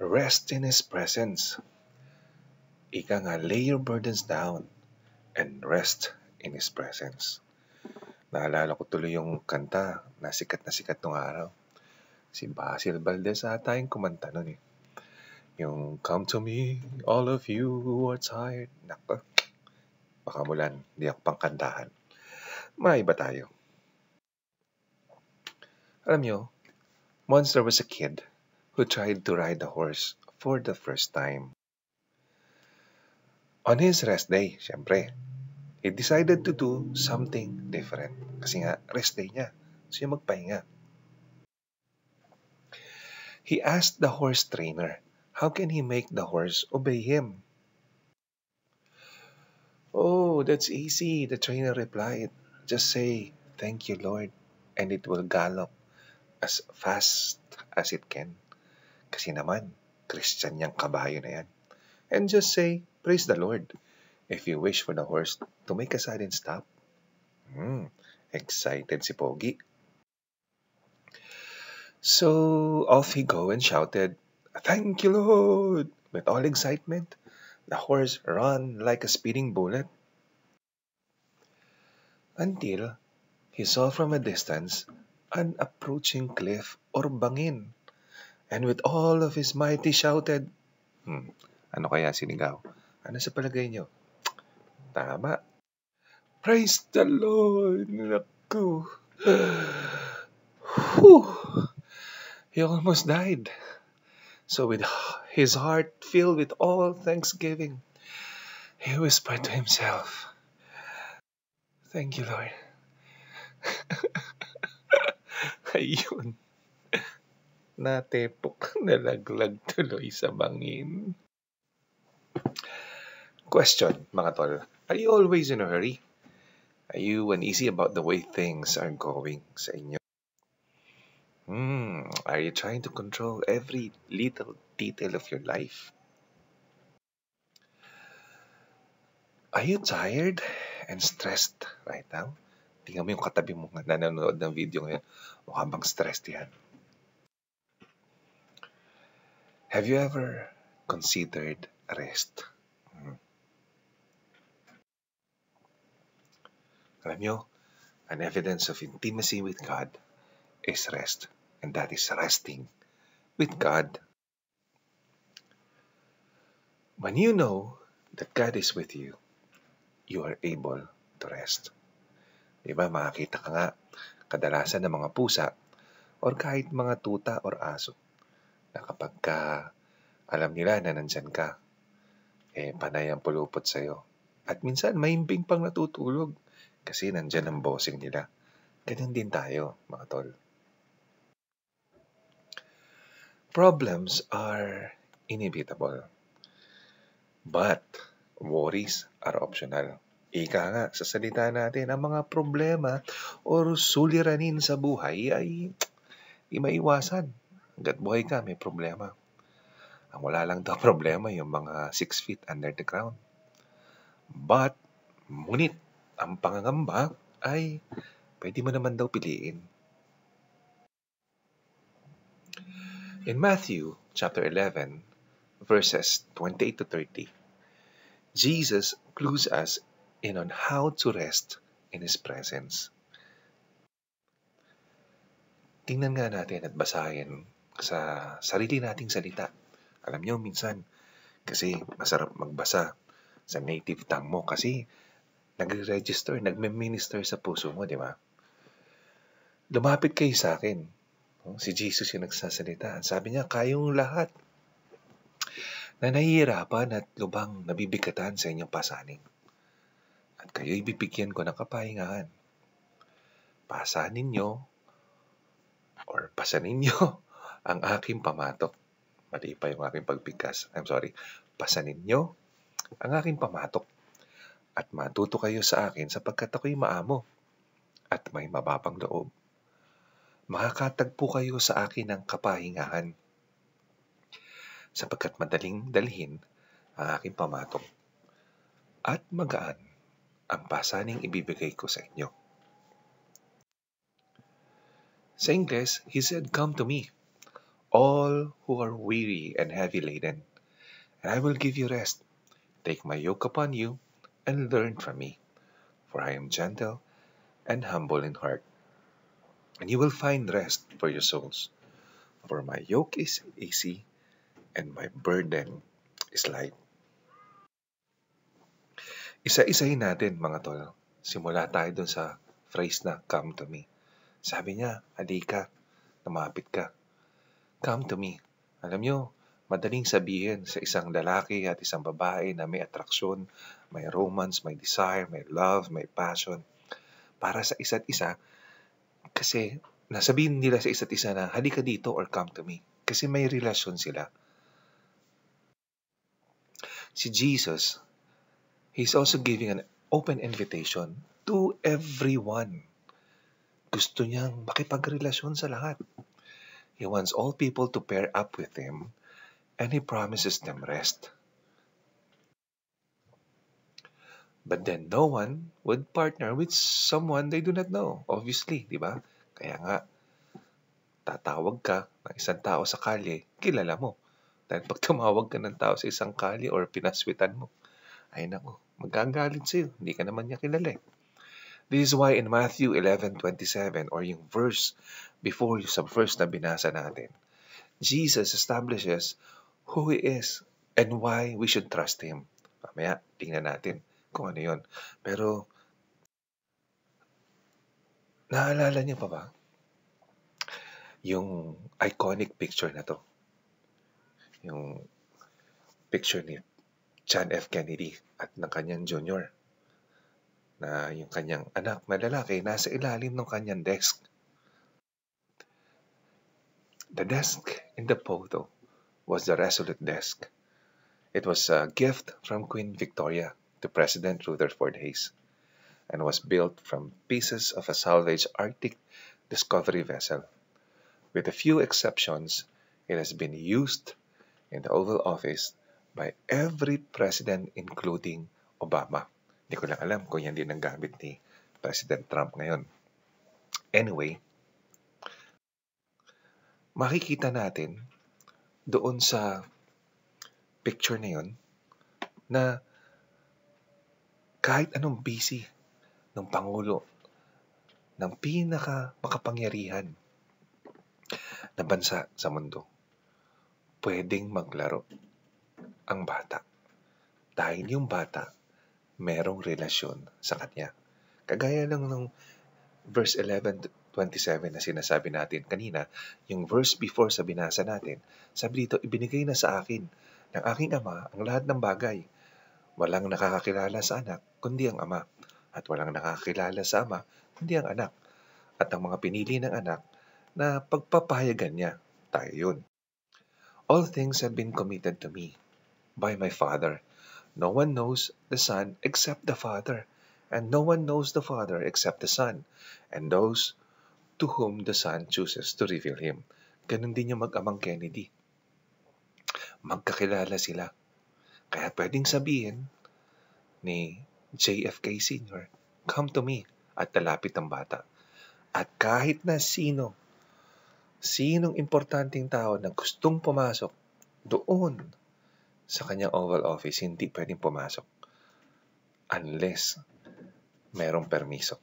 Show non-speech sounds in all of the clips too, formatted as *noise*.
Rest in His presence. Ika nga, lay your burdens down and rest in His presence. Naalala ko tuloy yung kanta na sikat na sikat nung araw. Si Basil Valdez ata yung kumanta nun eh. Yung Come to me, all of you who are tired. Nako, baka mulan, di ako pangkantahan. Maiba tayo. Alam nyo, once there was a kid who tried to ride a horse for the first time. On his rest day, syempre, he decided to do something different. Kasi nga, rest day niya. So, yung magpahinga. He asked the horse trainer, how can he make the horse obey him? Oh, that's easy, the trainer replied. Just say, thank you, Lord, and it will gallop as fast as it can. Kasi naman, Christian yung kabayo na yan. And just say, praise the Lord. If you wish for the horse to make a sudden stop. Hmm, excited si Pogi. So off he go and shouted, Thank you, Lord! With all excitement, the horse ran like a speeding bullet. Until he saw from a distance an approaching cliff or bangin. And with all of his might, he shouted, hmm, ano kaya sinigaw? Ano sa palagay niyo? Tama. Praise the Lord! Naku! Whew! He almost died. So with his heart filled with all thanksgiving, he whispered to himself, Thank you, Lord. *laughs* Ayun. Natepok, *laughs* nalaglag tuloy sa bangin. Question, mga tol. Are you always in a hurry? Are you uneasy about the way things are going sa inyo? Hmm, are you trying to control every little detail of your life? Are you tired and stressed right now? Tingnan mo yung katabi mo nga nanonood ng video ngayon. Mukha bang stressed yan? Have you ever considered rest? Hmm. Alam nyo, an evidence of intimacy with God is rest. And that is resting with God. When you know that God is with you, you are able to rest. Di ba, makakita ka nga kadalasan ng mga pusa or kahit mga tuta or aso na kapag ka alam nila na nandyan ka, eh panay ang pulupot sa'yo. At minsan, mahimbing pang natutulog kasi nandyan ang bossing nila. Ganun din tayo, mga tol. Problems are inevitable. But worries are optional. Ika nga, sa salita natin, ang mga problema o suliranin sa buhay ay *tsk* di maiwasan. Hanggat buhay ka, may problema. Ang wala lang daw *laughs* problema yung mga 6 feet under the ground. But, ngunit, ang pangangamba ay pwede mo naman daw piliin. In Matthew chapter 11, verses 28 to 30, Jesus clues us in on how to rest in His presence. Tingnan nga natin at basahin sa sarili nating salita. Alam niyo, minsan, kasi masarap magbasa sa native tongue mo kasi nagre-register, nagme-minister sa puso mo, di ba? Lumapit kayo sa akin. Si Jesus yung nagsasalita. Sabi niya, kayong lahat na nahihirapan at lubang nabibigatan sa inyong pasaning. At kayo ibibigyan ko ng kapahingahan. Pasanin nyo or pasanin nyo ang aking pamatok. Mali pa yung aking pagbigkas. I'm sorry. Pasanin nyo ang aking pamatok at matuto kayo sa akin sapagkat ako'y maamo at may mababang loob. Makakatagpo kayo sa akin ng kapahingahan sapagkat madaling dalhin ang aking pamatok at magaan ang pasaning ibibigay ko sa inyo. Sa Ingles, he said, Come to me, all who are weary and heavy laden, and I will give you rest. Take my yoke upon you and learn from me, for I am gentle and humble in heart, and you will find rest for your souls. For my yoke is easy and my burden is light. Isa-isahin natin mga tol. Simula tayo dun sa phrase na come to me. Sabi niya, halika, lumapit ka. Come to me. Alam nyo, madaling sabihin sa isang lalaki at isang babae na may atraksyon, may romance, may desire, may love, may passion para sa isa't isa kasi nasabihin nila sa isa't isa na halika dito or come to me kasi may relasyon sila. Si Jesus, He's also giving an open invitation to everyone. Gusto niyang makipagrelasyon sa lahat. He wants all people to pair up with him and he promises them rest. But then no one would partner with someone they do not know, obviously, di ba? Kaya nga, tatawag ka ng isang tao sa kalye, kilala mo. Dahil pag *laughs* tumawag ka ng tao sa isang kalye or pinaswitan mo, ay nako, magagalit sa'yo. Hindi ka naman niya kilala eh. This is why in Matthew 11:27 or yung verse before sa verse na binasa natin, Jesus establishes who He is and why we should trust Him. Mamaya, tingnan natin kung ano yon. Pero, naalala niyo pa ba? Yung iconic picture na to. Yung picture ni John F. Kennedy at ng kanyang junior na yung kanyang anak na lalaki nasa ilalim ng kanyang desk. The desk in the photo was the Resolute desk. It was a gift from Queen Victoria to President Rutherford Hayes and was built from pieces of a salvaged Arctic discovery vessel. With a few exceptions, it has been used in the Oval Office by every president including Obama. Hindi ko lang alam kung yan din ang gamit ni President Trump ngayon. Anyway, makikita natin doon sa picture na yun na kahit anong busy ng Pangulo ng pinaka makapangyarihan na bansa sa mundo, pwedeng maglaro ang bata. Dahil yung bata merong relasyon sa kanya. Kagaya lang ng verse 11:27 na sinasabi natin kanina, yung verse before sa binasa natin, sabi dito, ibinigay na sa akin ng aking ama ang lahat ng bagay. Walang nakakakilala sa anak, kundi ang ama. At walang nakakakilala sa ama, kundi ang anak. At ang mga pinili ng anak na pagpapahayagan niya, tayo yun. All things have been committed to me by my Father. No one knows the Son except the Father, and no one knows the Father except the Son, and those to whom the Son chooses to reveal Him. Ganon din yung mag-amang Kennedy. Magkakilala sila. Kaya pwedeng sabihin ni JFK Sr., Come to me, at talapit ang bata. At kahit na sino, sinong importanteng tao na gustong pumasok doon sa kanyang Oval Office, hindi pwedeng pumasok unless merong permiso.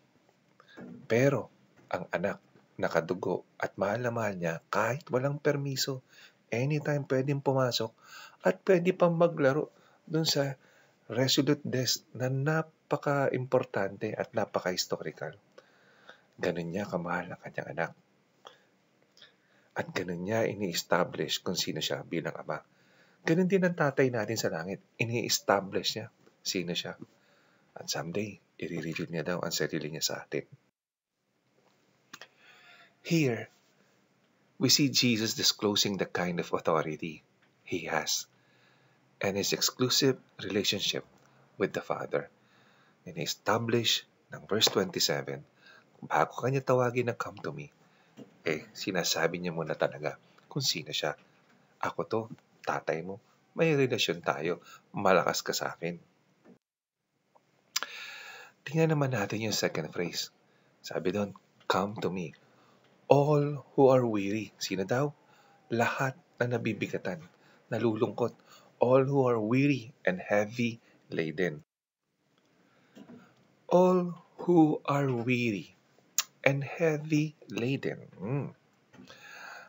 Pero ang anak nakadugo at mahal na mahal niya kahit walang permiso, anytime pwedeng pumasok at pwede pang maglaro dun sa Resolute Desk na napaka-importante at napaka-historical. Ganun niya kamahal ang kanyang anak. At ganun niya ini-establish kung sino siya bilang ama. Ganun din ang tatay natin sa langit. Ini-establish niya sino siya. At someday, i-reveal niya daw ang sarili niya sa atin. Here, we see Jesus disclosing the kind of authority he has and his exclusive relationship with the Father. And establish ng verse 27, bago kanya tawagin na come to me, eh, sinasabi niya muna talaga kung sino siya. Ako to, tatay mo, may relasyon tayo, malakas ka sa akin. Tingnan naman natin yung second phrase. Sabi doon, come to me. All who are weary. Sino daw? lahat na nabibigatan, nalulungkot, all who are weary and heavy laden. All who are weary and heavy laden. Hmm.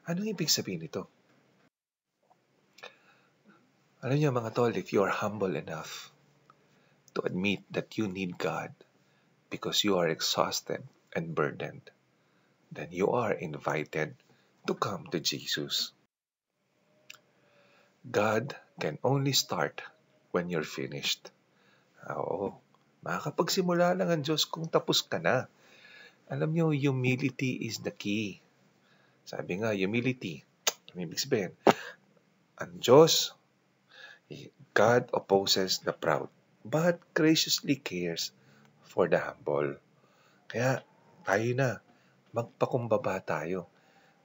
Anong ibig sabihin nito? Alam niyo mga tol, if you are humble enough to admit that you need God because you are exhausted and burdened, then you are invited to come to Jesus. God can only start when you're finished. Oo, makakapagsimula lang ang Diyos kung tapos ka na. Alam niyo, humility is the key. Sabi nga, humility. Ano *tsk* ibig sabihin? Ang Diyos, God opposes the proud, but graciously cares for the humble. Kaya, tayo na, magpakumbaba tayo.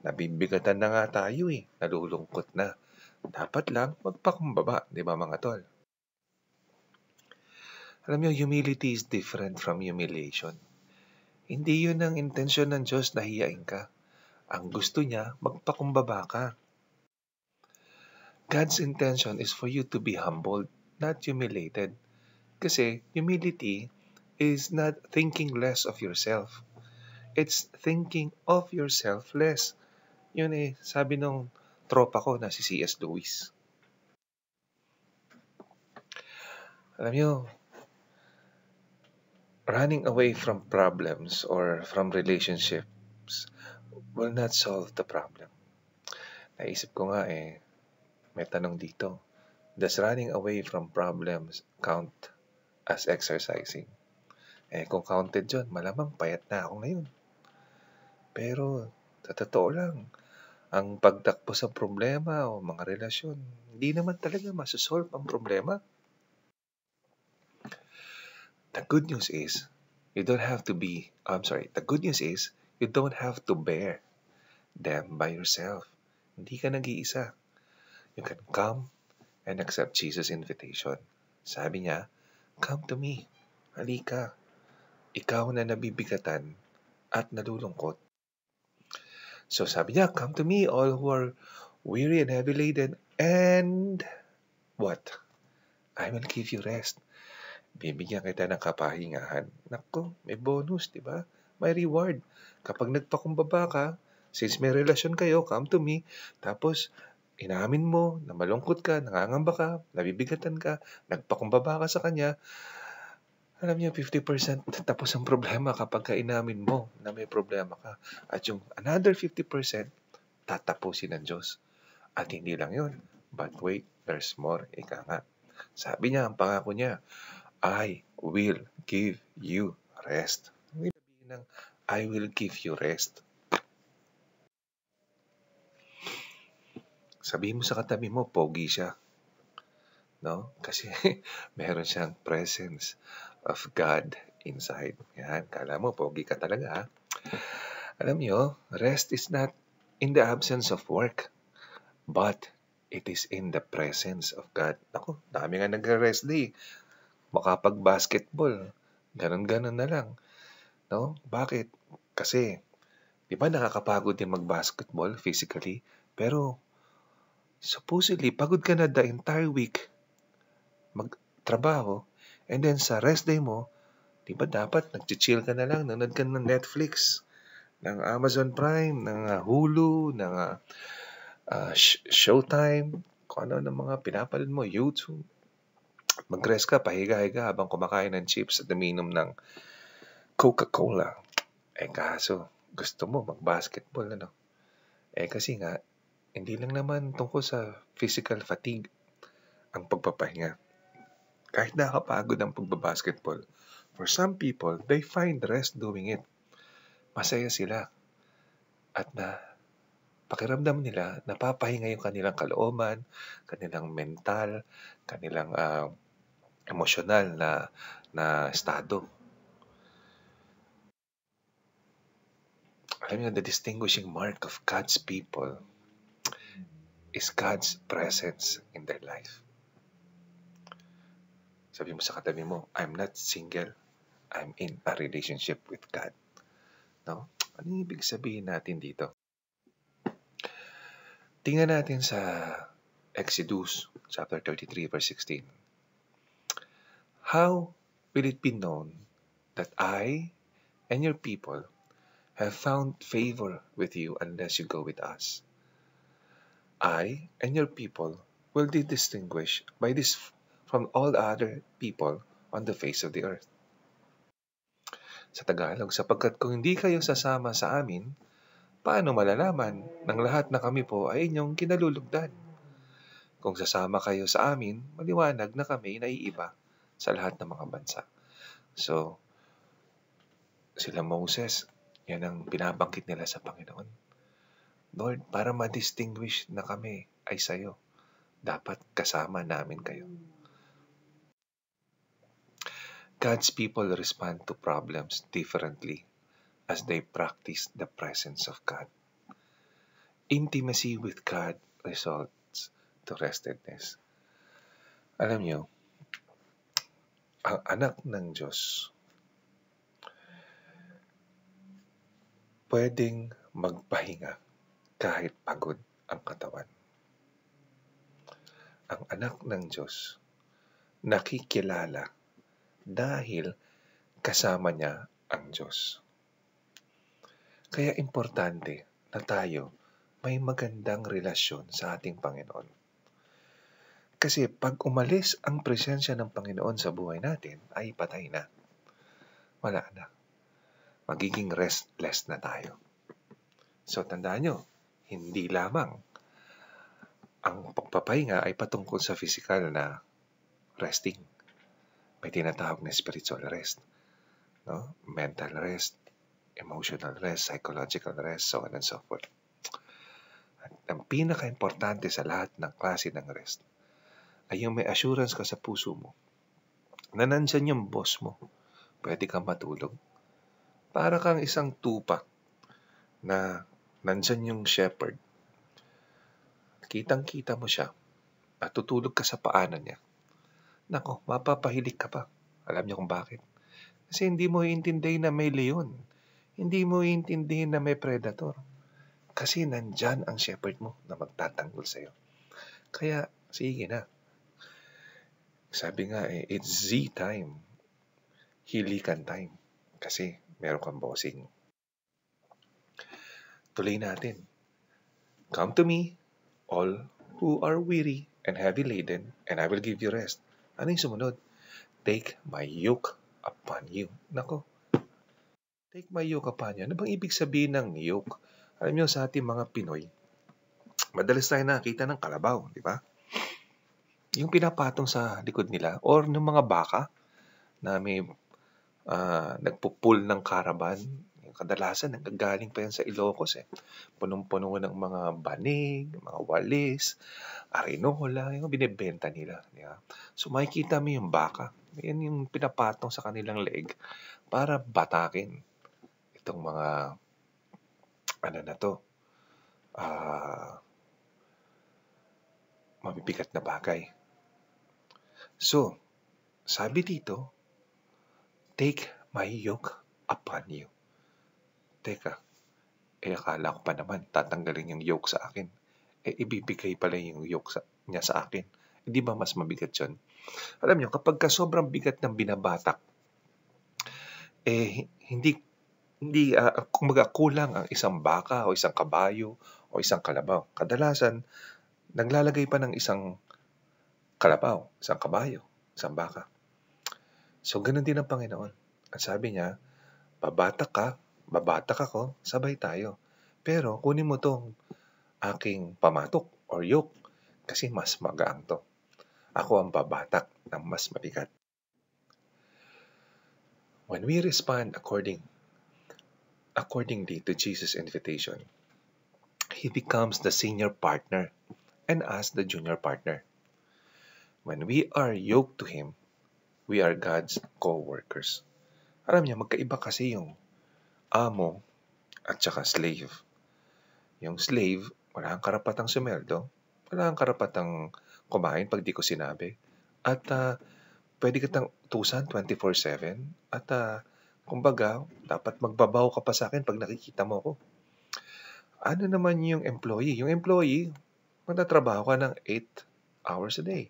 Nabibigatan na nga tayo eh, nalulungkot na. Dapat lang magpakumbaba, di ba mga tol? Alam niyo, humility is different from humiliation. Hindi yun ang intensyon ng Diyos na hiyain ka. Ang gusto niya, magpakumbaba ka. God's intention is for you to be humbled, not humiliated. Kasi humility is not thinking less of yourself. It's thinking of yourself less. Yun eh, sabi nung tropa ko na si C.S. Lewis. Alam niyo, running away from problems or from relationships will not solve the problem. Naisip ko nga eh, may tanong dito. Does running away from problems count as exercising? Eh kung counted yun, malamang payat na ako ngayon. Pero, sa totoo lang, ang pagtakbo sa problema o mga relasyon, hindi naman talaga masasolve ang problema. The good news is, you don't have to be, I'm sorry, the good news is, you don't have to bear them by yourself. Hindi ka nag-iisa. You can come and accept Jesus' invitation. Sabi niya, come to me. Halika. Ikaw na nabibigatan at nalulungkot. So sabi niya, come to me all who are weary and heavy laden and what? I will give you rest bibigyan kita ng kapahingahan. Nako, may bonus, di ba? May reward. Kapag nagpakumbaba ka, since may relasyon kayo, come to me, tapos inamin mo na malungkot ka, nangangamba ka, nabibigatan ka, nagpakumbaba ka sa kanya, alam niyo, 50% tapos ang problema kapag ka inamin mo na may problema ka. At yung another 50%, tatapusin ng Diyos. At hindi lang yun. But wait, there's more. Ika nga. Sabi niya, ang pangako niya, I will give you rest. Ang sabihin ng I will give you rest. Sabihin mo sa katabi mo, pogi siya. No? Kasi *laughs* meron siyang presence of God inside. Yan, kala mo, pogi ka talaga ha. Alam niyo, rest is not in the absence of work, but it is in the presence of God. Ako, dami nga nagre-rest day makapag-basketball. Ganon-ganon na lang. No? Bakit? Kasi, di ba nakakapagod din mag-basketball physically? Pero, supposedly, pagod ka na the entire week magtrabaho, and then sa rest day mo, di ba dapat nag-chill ka na lang, nanood ka ng Netflix, ng Amazon Prime, ng Hulu, ng uh, Showtime, kung ano ng mga pinapalad mo, YouTube mag-rest ka, pahiga-higa habang kumakain ng chips at uminom ng Coca-Cola. Eh kaso, gusto mo mag-basketball, ano? Eh kasi nga, hindi lang naman tungkol sa physical fatigue ang pagpapahinga. Kahit nakakapagod ang pagbabasketball, for some people, they find rest doing it. Masaya sila. At na pakiramdam nila, napapahinga yung kanilang kalooban, kanilang mental, kanilang uh, emosyonal na na estado. Alam niyo, the distinguishing mark of God's people is God's presence in their life. Sabi mo sa katabi mo, I'm not single, I'm in a relationship with God. No? Ano ibig sabihin natin dito? Tingnan natin sa Exodus chapter 33 verse 16. How will it be known that I and your people have found favor with you unless you go with us? I and your people will be distinguished by this from all other people on the face of the earth. Sa Tagalog, sapagkat kung hindi kayo sasama sa amin, paano malalaman ng lahat na kami po ay inyong kinalulugdan? Kung sasama kayo sa amin, maliwanag na kami naiiba sa lahat ng mga bansa. So, sila Moses, yan ang binabangkit nila sa Panginoon. Lord, para ma-distinguish na kami ay sa'yo, dapat kasama namin kayo. God's people respond to problems differently as they practice the presence of God. Intimacy with God results to restedness. Alam niyo, ang anak ng Diyos pwedeng magpahinga kahit pagod ang katawan. Ang anak ng Diyos nakikilala dahil kasama niya ang Diyos. Kaya importante na tayo may magandang relasyon sa ating Panginoon. Kasi pag umalis ang presensya ng Panginoon sa buhay natin, ay patay na. Wala na. Magiging restless na tayo. So tandaan nyo, hindi lamang ang pagpapahinga ay patungkol sa physical na resting. May tinatawag na spiritual rest. No? Mental rest, emotional rest, psychological rest, so on and so forth. At ang pinaka-importante sa lahat ng klase ng rest ay yung may assurance ka sa puso mo na nandyan yung boss mo. Pwede kang matulog. Para kang isang tupa na nandyan yung shepherd. Kitang-kita mo siya at tutulog ka sa paanan niya. Nako, mapapahilik ka pa. Alam niyo kung bakit? Kasi hindi mo iintindihin na may leon. Hindi mo iintindihin na may predator. Kasi nandyan ang shepherd mo na magtatanggol sa'yo. Kaya, sige na. Sabi nga eh, it's Z time. Hilikan time. Kasi meron kang bossing. Tuloy natin. Come to me, all who are weary and heavy laden, and I will give you rest. Ano yung sumunod? Take my yoke upon you. Nako. Take my yoke upon you. Ano bang ibig sabihin ng yoke? Alam niyo sa ating mga Pinoy, madalas tayo nakita ng kalabaw, di ba? yung pinapatong sa likod nila or ng mga baka na may uh, nagpupul ng karaban. Kadalasan, nagagaling pa yan sa Ilocos eh. Punong-puno ng mga banig, mga walis, arinola, yung binibenta nila. Yeah. So makikita mo yung baka. Yan yung pinapatong sa kanilang leg para batakin itong mga ano na to, uh, mabibigat na bagay. So, sabi dito, take my yoke upon you. Teka, eh akala ko pa naman tatanggalin yung yoke sa akin. Eh ibibigay pala yung yoke sa, niya sa akin. Hindi ba mas mabigat yun? Alam niyo, kapag ka sobrang bigat ng binabatak, eh hindi hindi uh, kumbaga ang isang baka o isang kabayo o isang kalabaw. Kadalasan, naglalagay pa ng isang kalabaw, isang kabayo, isang baka. So, ganun din ang Panginoon. At sabi niya, babatak ka, babatak ako, sabay tayo. Pero kunin mo tong aking pamatok or yoke kasi mas magaang to. Ako ang babatak ng mas mabigat. When we respond according accordingly to Jesus' invitation, He becomes the senior partner and us the junior partner. When we are yoked to Him, we are God's co-workers. Alam niya, magkaiba kasi yung amo at saka slave. Yung slave, wala kang karapatang sumeldo, wala kang karapatang kumain pag di ko sinabi. At uh, pwede kitang tusan 24-7. At uh, kumbaga, dapat magbabaw ka pa sa akin pag nakikita mo ko. Ano naman yung employee? Yung employee, magtatrabaho ka ng 8 hours a day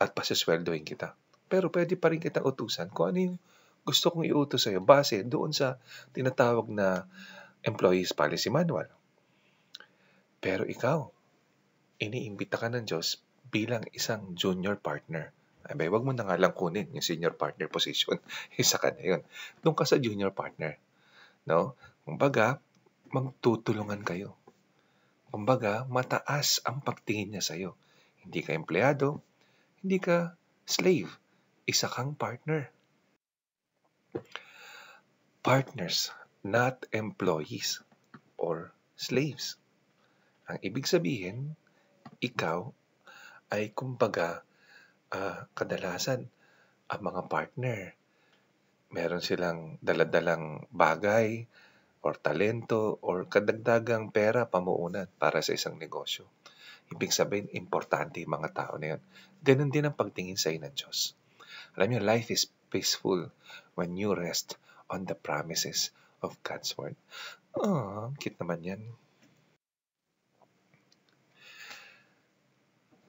at pasisweldoin kita. Pero pwede pa rin kitang utusan kung ano yung gusto kong iutos sa'yo base doon sa tinatawag na Employees Policy Manual. Pero ikaw, iniimbita ka ng Diyos bilang isang junior partner. Abay, wag mo na nga lang kunin yung senior partner position. *laughs* Isa ka na yun. Doon ka sa junior partner. No? Kumbaga, magtutulungan kayo. Kumbaga, mataas ang pagtingin niya sa'yo. Hindi ka empleyado, hindi ka slave. Isa kang partner. Partners, not employees or slaves. Ang ibig sabihin, ikaw ay kumbaga uh, kadalasan ang mga partner meron silang daladalang bagay or talento or kadagdagang pera pamuunan para sa isang negosyo. Ibig sabihin, importante yung mga tao na yun. Ganun din ang pagtingin sa ng Diyos. Alam niyo, life is peaceful when you rest on the promises of God's Word. Oh, cute naman yan.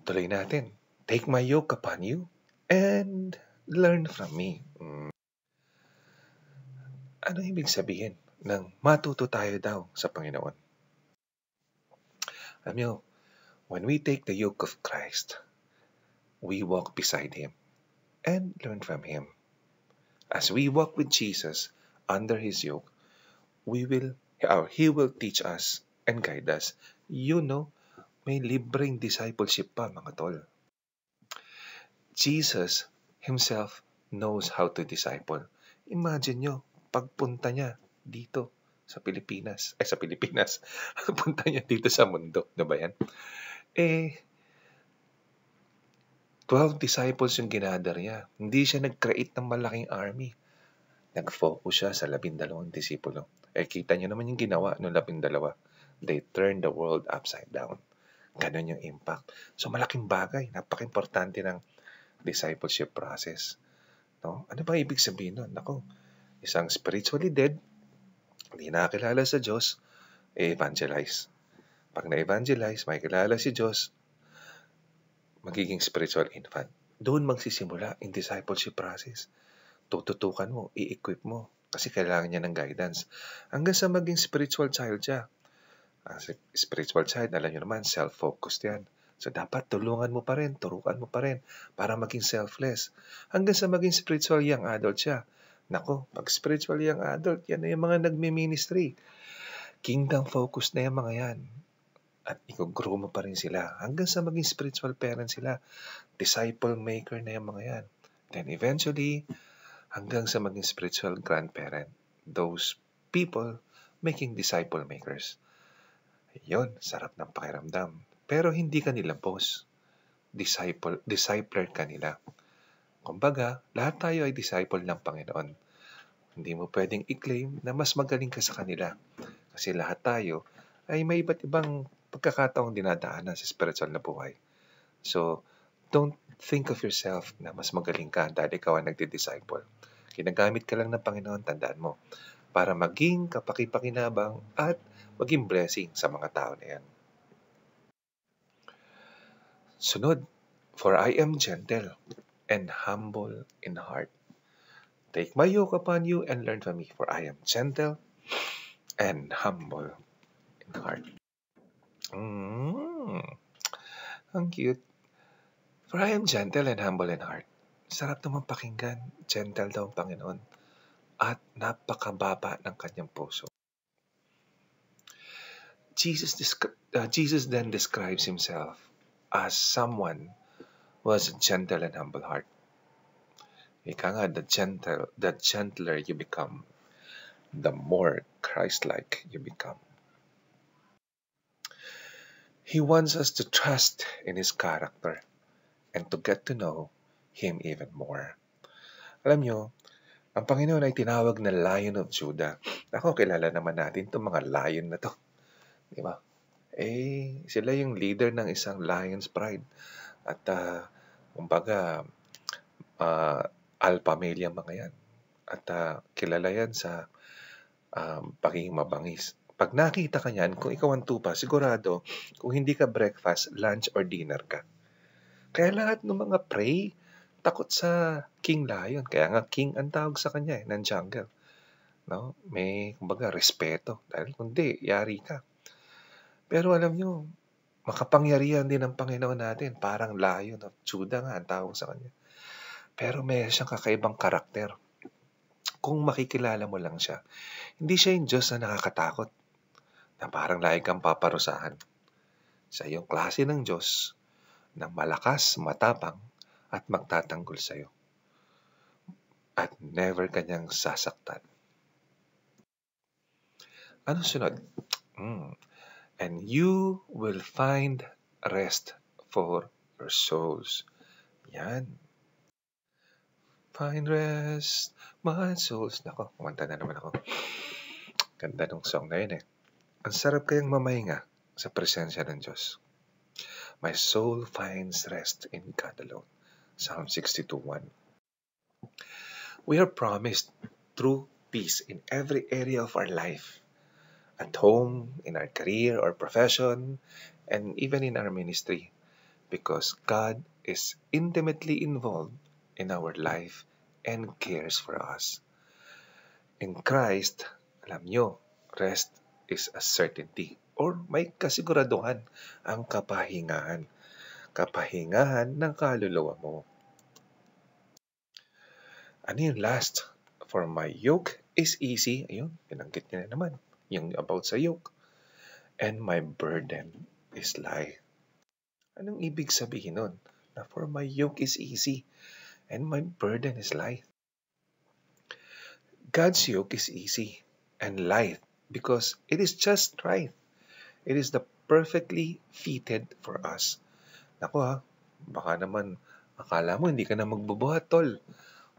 Tuloy natin. Take my yoke upon you and learn from me. Mm. Ano ibig sabihin ng matuto tayo daw sa Panginoon? Alam niyo, when we take the yoke of Christ, we walk beside Him and learn from Him. As we walk with Jesus under His yoke, we will, or He will teach us and guide us. You know, may libreng discipleship pa, mga tol. Jesus himself knows how to disciple. Imagine nyo, pagpunta niya dito sa Pilipinas, ay sa Pilipinas, *laughs* punta niya dito sa mundo, na ba yan? Eh, 12 disciples yung ginadar niya. Hindi siya nag-create ng malaking army. Nag-focus siya sa labindalawang disipulo. Eh, kita niyo naman yung ginawa ng labindalawa. They turned the world upside down. Ganon yung impact. So malaking bagay, napaka-importante ng discipleship process. No? Ano ba ibig sabihin nun? Nako, isang spiritually dead, hindi nakakilala sa Diyos, evangelize. Pag na-evangelize, may kilala si Diyos, magiging spiritual infant. Doon magsisimula in discipleship process. Tututukan mo, i-equip mo, kasi kailangan niya ng guidance. Hanggang sa maging spiritual child siya. As spiritual child, alam niyo naman, self-focused yan. So, dapat tulungan mo pa rin, turukan mo pa rin para maging selfless. Hanggang sa maging spiritual young adult siya. Nako, pag spiritual young adult, yan na yung mga nagme-ministry. Kingdom focus na yung mga yan. At i-grow mo pa rin sila. Hanggang sa maging spiritual parent sila. Disciple maker na yung mga yan. Then eventually, hanggang sa maging spiritual grandparent. Those people making disciple makers. Yun, sarap ng pakiramdam. Pero hindi ka nila boss. Disciple, discipler ka nila. Kumbaga, lahat tayo ay disciple ng Panginoon. Hindi mo pwedeng i-claim na mas magaling ka sa kanila. Kasi lahat tayo ay may iba't ibang pagkakataong dinadaanan sa spiritual na buhay. So, don't think of yourself na mas magaling ka dahil ikaw ang nagdi-disciple. Kinagamit ka lang ng Panginoon, tandaan mo, para maging kapakipakinabang at maging blessing sa mga tao na yan. Sunod, for I am gentle and humble in heart. Take my yoke upon you and learn from me, for I am gentle and humble in heart. Mm, ang cute. For I am gentle and humble in heart. Sarap naman pakinggan. Gentle daw ang Panginoon. At napakababa ng kanyang puso. Jesus, uh, Jesus then describes himself as someone who has a gentle and humble heart. Ika nga, the, gentle, the gentler you become, the more Christ-like you become. He wants us to trust in His character and to get to know Him even more. Alam nyo, ang Panginoon ay tinawag na Lion of Judah. Ako, kilala naman natin itong mga lion na to. Di ba? Eh, sila yung leader ng isang Lions Pride. At, uh, kumbaga, uh, male yung mga yan. At uh, kilala yan sa um, pagiging mabangis. Pag nakita ka niyan, kung ikaw ang tupa, sigurado, kung hindi ka breakfast, lunch, or dinner ka. Kaya lahat ng mga prey, takot sa King Lion. Kaya nga King ang tawag sa kanya eh, ng jungle. No? May, kumbaga, respeto. Dahil kundi, yari ka. Pero alam nyo, makapangyarihan din ang Panginoon natin. Parang Lion of Judah nga ang tawag sa kanya. Pero may siyang kakaibang karakter. Kung makikilala mo lang siya, hindi siya yung Diyos na nakakatakot na parang lagi kang paparusahan. Sa iyong klase ng Diyos na malakas, matapang, at magtatanggol sa iyo. At never kanyang sasaktan. Ano sunod? Mm. And you will find rest for your souls. Yan. Find rest, my souls. Nako, kumanta na naman ako. Ganda ng song na yun eh. Ang sarap kayang mamahinga sa presensya ng Diyos. My soul finds rest in God alone. Psalm 62.1 We are promised true peace in every area of our life. At home, in our career or profession, and even in our ministry. Because God is intimately involved in our life and cares for us. In Christ, alam nyo, rest is a certainty or may kasiguraduhan ang kapahingahan. Kapahingahan ng kaluluwa mo. Ano yung last? For my yoke is easy. Ayun, pinanggit niya na naman. Yung about sa yoke. And my burden is light. Anong ibig sabihin nun? Na for my yoke is easy and my burden is light. God's yoke is easy and light because it is just right. It is the perfectly fitted for us. Naku ha, baka naman akala mo hindi ka na magbubuhat, tol.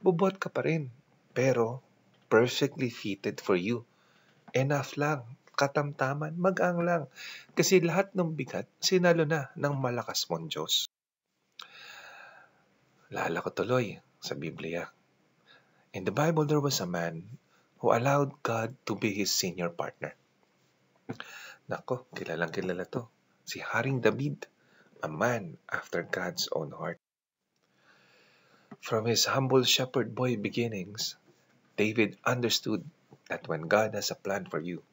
Bubuhat ka pa rin. Pero, perfectly fitted for you. Enough lang. Katamtaman, magang lang. Kasi lahat ng bigat, sinalo na ng malakas mong Diyos. Lala ko tuloy sa Biblia. In the Bible, there was a man who allowed God to be his senior partner. Nako, kilalang kilala to. Si Haring David, a man after God's own heart. From his humble shepherd boy beginnings, David understood that when God has a plan for you,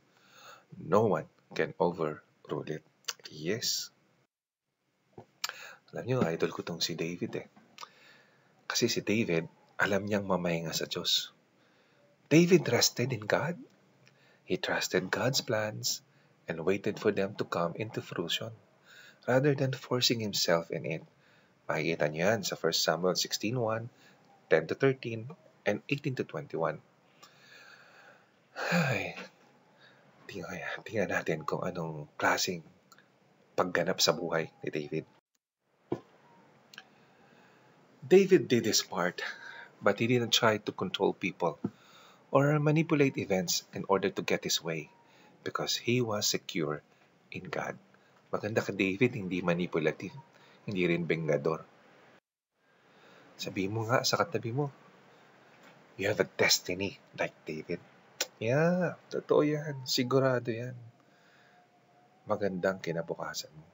no one can overrule it. Yes. Alam niyo, idol ko tong si David eh. Kasi si David, alam niyang mamahinga sa Diyos. David rested in God. He trusted God's plans and waited for them to come into fruition rather than forcing himself in it. Makikita niyo yan sa 1 Samuel 16.1, 10 to 13, and 18 to 21. Ay, tingnan, tingnan natin kung anong klaseng pagganap sa buhay ni David. David did his part, but he didn't try to control people or manipulate events in order to get his way because he was secure in God. Maganda ka David, hindi manipulative, hindi rin bengador. Sabi mo nga sa katabi mo, you have a destiny like David. Yeah, totoo yan. Sigurado yan. Magandang kinabukasan mo.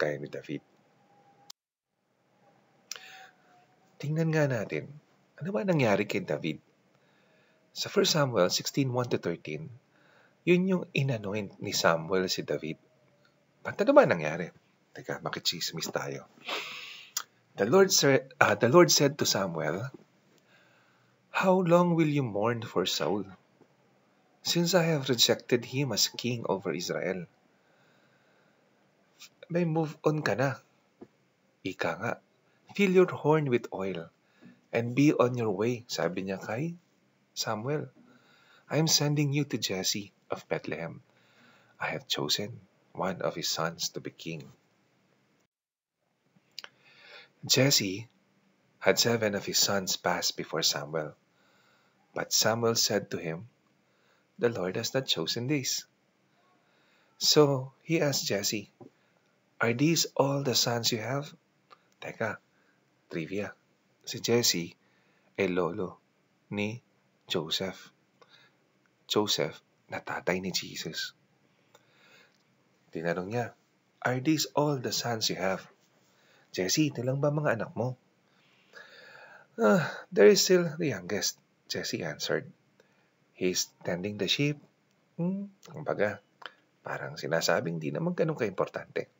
Kaya ni David. Tingnan nga natin, ano ba nangyari kay David sa 1 Samuel 16:1-13, yun yung inanoint ni Samuel si David. At ano ba nangyari? Teka, makichismis tayo. The Lord, said, uh, the Lord said to Samuel, How long will you mourn for Saul? Since I have rejected him as king over Israel. May move on ka na. Ika nga, fill your horn with oil and be on your way, sabi niya kay Samuel, I am sending you to Jesse of Bethlehem. I have chosen one of his sons to be king. Jesse had seven of his sons pass before Samuel. But Samuel said to him, The Lord has not chosen these. So he asked Jesse, Are these all the sons you have? Teka, trivia. Si Jesse ay lolo ni Joseph. Joseph na tatay ni Jesus. tinanong niya, Are these all the sons you have? Jesse, ito lang ba mga anak mo? Ah, there is still the youngest, Jesse answered. He's tending the sheep. Hmm, kumbaga, parang sinasabing di naman ganun ka-importante.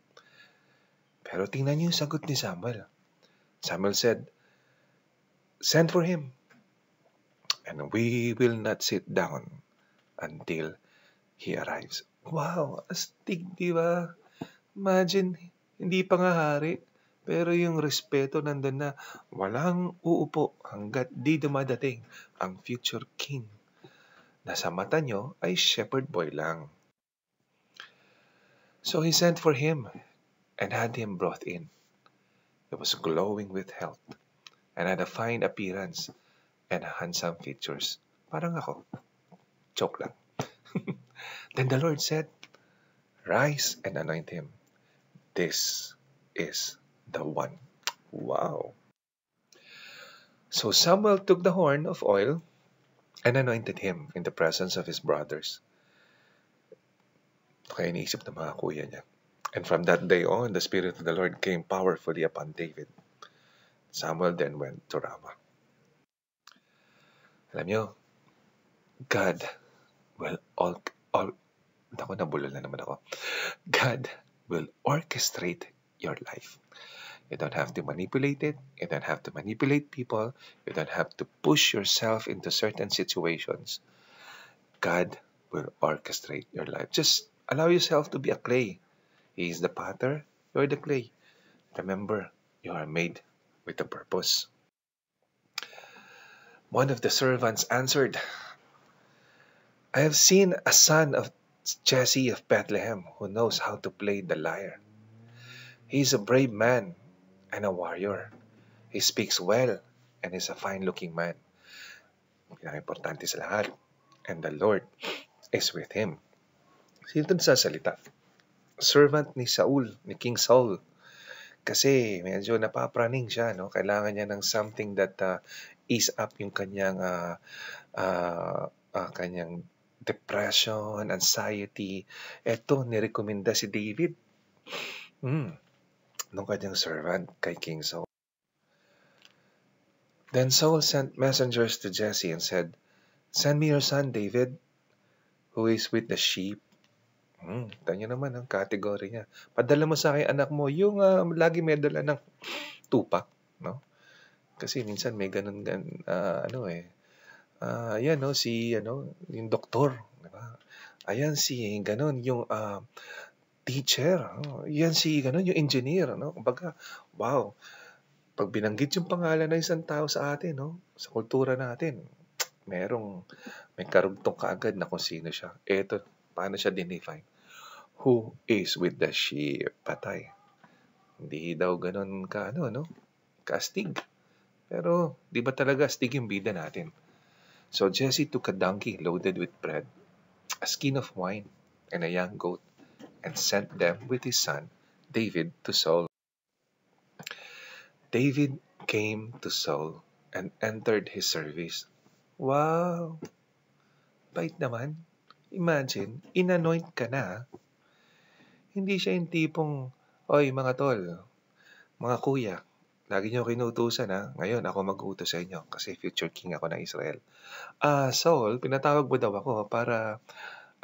Pero tingnan niyo yung sagot ni Samuel. Samuel said, Send for him, and we will not sit down until he arrives. Wow, astig, di ba? Imagine, hindi pa nga hari, pero yung respeto nandun na walang uupo hanggat di dumadating ang future king. Nasa mata nyo ay shepherd boy lang. So he sent for him and had him brought in. He was glowing with health and had a fine appearance and handsome features. Parang ako. Joke lang. *laughs* then the Lord said, Rise and anoint him. This is the one. Wow. So Samuel took the horn of oil and anointed him in the presence of his brothers. Kaya iniisip ng mga kuya niya. And from that day on, the Spirit of the Lord came powerfully upon David. Samuel then went to Ramah. Alam God will all, all, nabulol na naman ako. God will orchestrate your life. You don't have to manipulate it. You don't have to manipulate people. You don't have to push yourself into certain situations. God will orchestrate your life. Just allow yourself to be a clay. He is the potter. You're the clay. Remember, you are made with a purpose. One of the servants answered, I have seen a son of Jesse of Bethlehem who knows how to play the lyre. He is a brave man and a warrior. He speaks well and is a fine-looking man. Pinaka-importante sa lahat. And the Lord is with him. Sino sa salita? Servant ni Saul, ni King Saul. Kasi medyo napapraning siya, no? Kailangan niya ng something that uh, ease up yung kanyang uh, uh, uh, kanyang depression, anxiety. Ito, nirekomenda si David. Hmm. Nung kanyang servant kay King Saul. Then Saul sent messengers to Jesse and said, Send me your son David, who is with the sheep Hmm, tanyo naman ang category niya. Padala mo sa akin anak mo yung uh, lagi may dala ng tupak, no? Kasi minsan may ganun gan uh, ano eh. Uh, ayan no si ano yung doktor, di ba? Ayan si ganun yung uh, teacher, no? Yan si ganun yung engineer, no? Kumbaga, wow. Pag binanggit yung pangalan ng isang tao sa atin, no? Sa kultura natin, merong may karugtong kaagad na kung sino siya. Ito, paano siya dinefine? Who is with the sheep? Patay. Hindi daw ganun ka, ano, no? Kastig. Pero, di ba talaga astig yung bida natin? So Jesse took a donkey loaded with bread, a skin of wine, and a young goat, and sent them with his son, David, to Saul. David came to Saul and entered his service. Wow! Bait naman. Imagine, inanoint ka na. Hindi siya yung tipong, Oy mga tol, mga kuya, lagi niyo kinutusan ha. Ngayon ako mag-utos sa inyo kasi future king ako ng Israel. Ah, uh, Saul, pinatawag mo daw ako para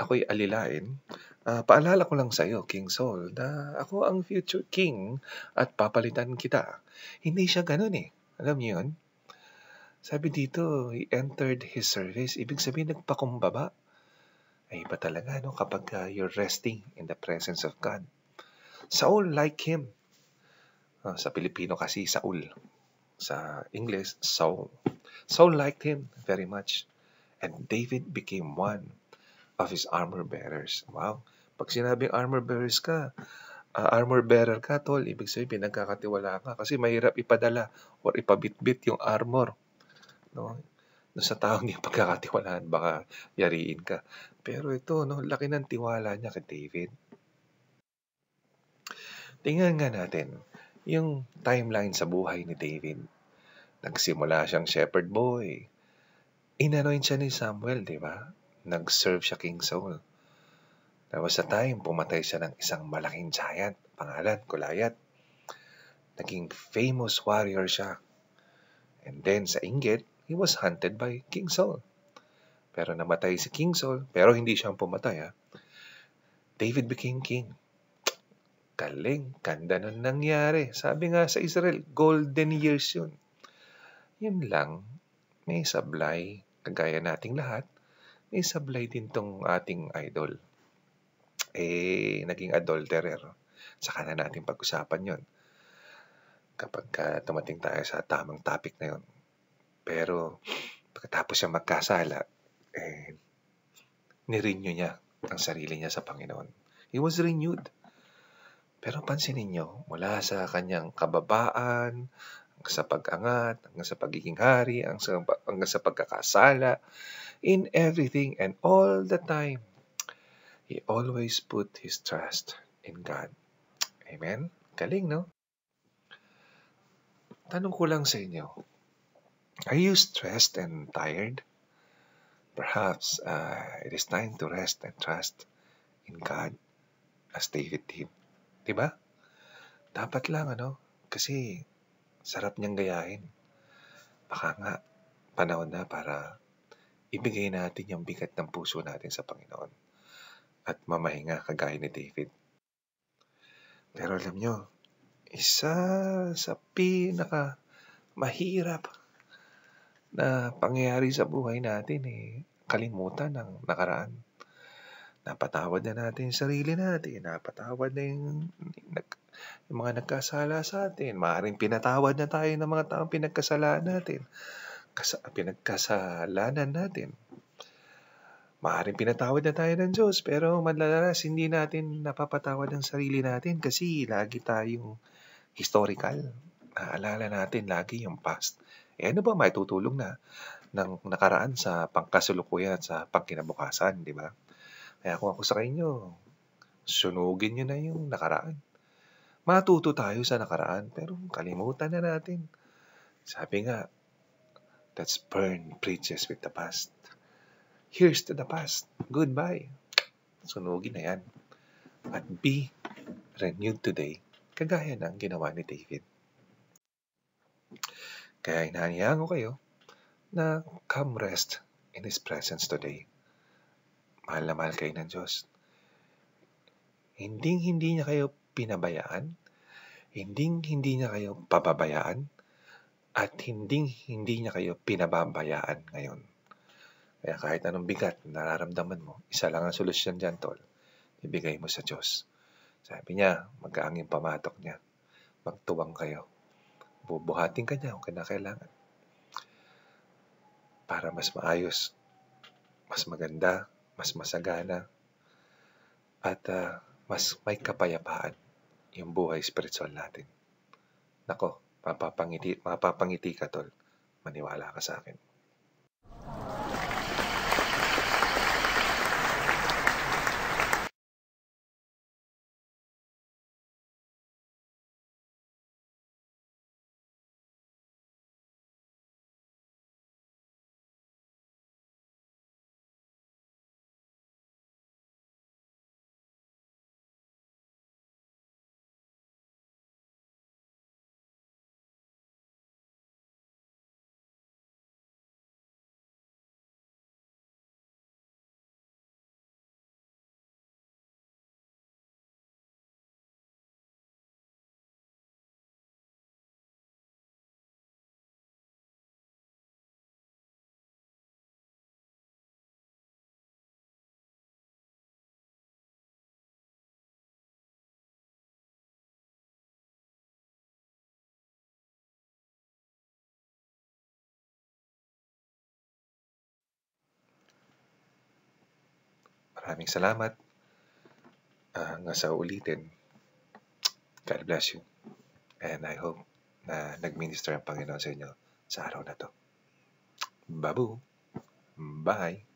ako'y alilain. Uh, paalala ko lang sa iyo, King Saul, na ako ang future king at papalitan kita. Hindi siya ganun eh. Alam niyo yun? Sabi dito, he entered his service. Ibig sabihin, nagpakumbaba ay iba talaga no kapag uh, you're resting in the presence of God. Saul like him. Uh, sa Pilipino kasi Saul. Sa English, Saul. Saul liked him very much. And David became one of his armor bearers. Wow. Pag sinabing armor bearers ka, uh, armor bearer ka, tol, ibig sabihin pinagkakatiwala ka kasi mahirap ipadala or ipabitbit yung armor. No? no, sa tao niya pagkakatiwalaan, baka yariin ka. Pero ito, no, laki ng tiwala niya kay David. Tingnan nga natin yung timeline sa buhay ni David. Nagsimula siyang shepherd boy. Inanoin siya ni Samuel, di ba? Nag-serve siya King Saul. There was a time pumatay siya ng isang malaking giant, pangalan Goliath. Naging famous warrior siya. And then sa inggit, he was hunted by King Saul. Pero namatay si King Saul, pero hindi siya pumatay ha. David became king. Galing, ganda na nangyari. Sabi nga sa Israel, golden years yun. Yun lang, may sablay, kagaya nating lahat, may sablay din tong ating idol eh, naging adulterer. Saka na natin pag-usapan yon kapag uh, tumating tayo sa tamang topic na yon. Pero pagkatapos siya magkasala, eh, nirenew niya ang sarili niya sa Panginoon. He was renewed. Pero pansinin niyo, mula sa kanyang kababaan, sa pag-angat, hanggang sa pagiging hari, hanggang sa pagkakasala, in everything and all the time, He always put his trust in God. Amen? Galing, no? Tanong ko lang sa inyo, are you stressed and tired? Perhaps uh, it is time to rest and trust in God as David did. Diba? Dapat lang, ano? Kasi sarap niyang gayahin. Baka nga, panahon na para ibigay natin yung bigat ng puso natin sa Panginoon at mamahinga kagaya ni David. Pero alam nyo, isa sa pinaka mahirap na pangyayari sa buhay natin eh, kalimutan ng nakaraan. Napatawad na natin yung sarili natin, napatawad na yung, yung mga nagkasala sa atin, maaaring pinatawad na tayo ng mga taong pinagkasalanan natin, Kas, pinagkasalanan natin. Maaring pinatawad na tayo ng Diyos, pero madalas hindi natin napapatawad ang sarili natin kasi lagi tayong historical. Naalala natin lagi yung past. Eh ano ba may tutulong na ng nakaraan sa pangkasulukuyan at sa pangkinabukasan, di ba? Kaya kung ako sa inyo, sunugin nyo na yung nakaraan. Matuto tayo sa nakaraan, pero kalimutan na natin. Sabi nga, let's burn bridges with the past. Here's to the past. Goodbye. Sunugin na yan. At be renewed today, kagaya ng ginawa ni David. Kaya inaniyaan ko kayo na come rest in His presence today. Mahal na mahal kayo ng Diyos. Hindi hindi niya kayo pinabayaan, hindi hindi niya kayo pababayaan, at hindi hindi niya kayo pinababayaan ngayon. Kaya kahit anong bigat na nararamdaman mo, isa lang ang solusyon dyan, tol. Ibigay mo sa Diyos. Sabi niya, mag-aanging pamatok niya. Magtuwang kayo. Bubuhatin ka niya kung kinakailangan. Para mas maayos, mas maganda, mas masagana, at uh, mas may kapayapaan yung buhay spiritual natin. Nako, mapapangiti, mapapangiti ka, tol. Maniwala ka sa akin. Maraming salamat. Uh, nga sa ulitin. God bless you. And I hope na nag-minister ang Panginoon sa inyo sa araw na to. Babu. Bye.